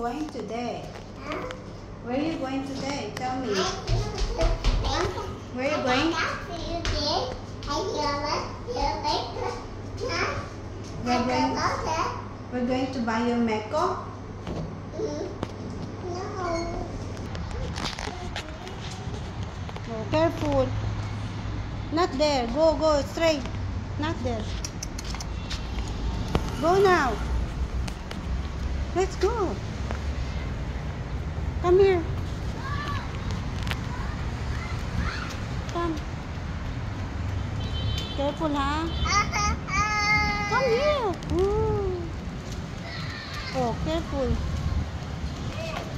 going today? Where are you going today? Tell me. Where are you going? We're going, we're going to buy you Meko. Oh, careful. Not there. Go, go straight. Not there. Go now. Let's go. Come here. Come. Careful, ha? Come here. Ooh. Oh, careful.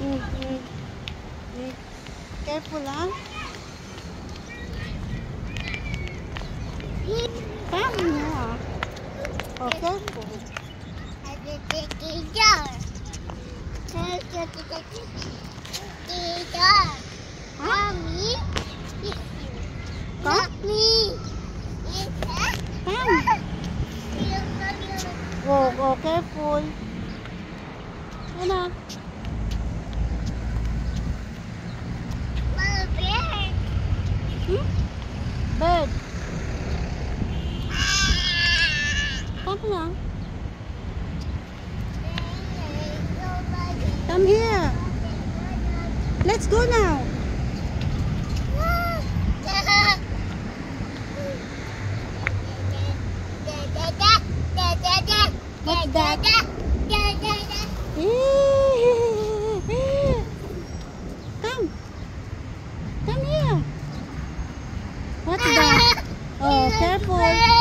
Mm, mm. Mm. Careful, ha? Come here. Oh, careful. Oh, careful. Yan na. Hmm? Bird. Come lang. Come here. Let's go now. What's that? Come. Come here. What's that? Oh, careful.